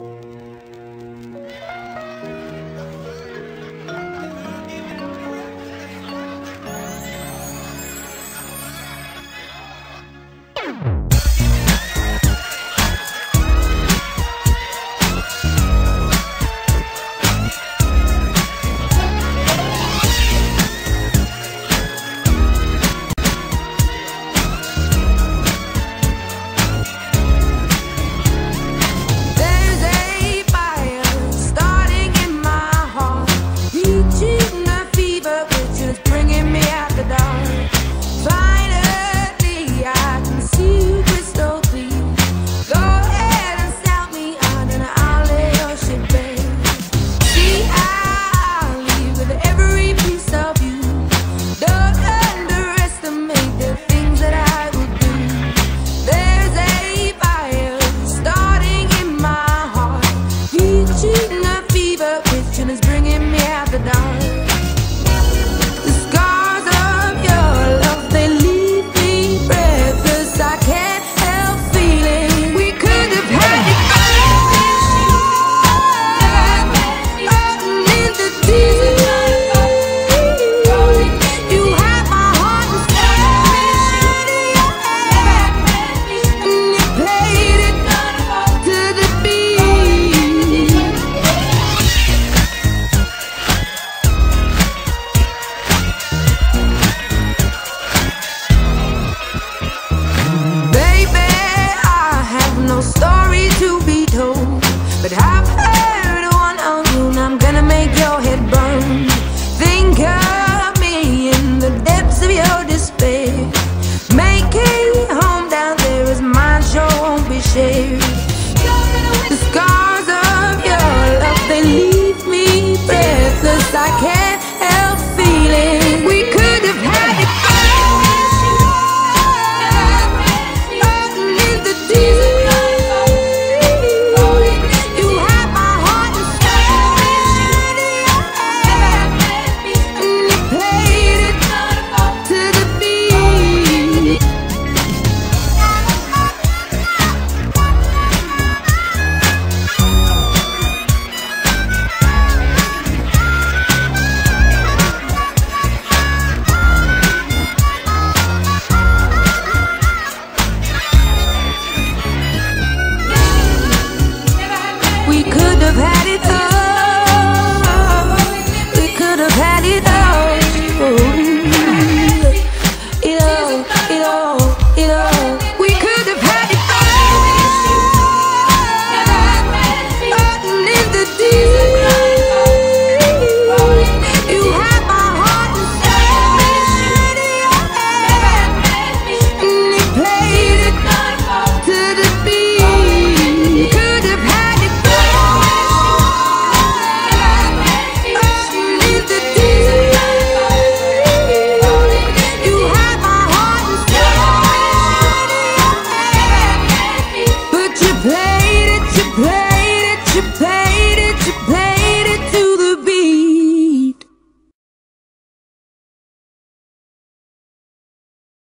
you. the dawn.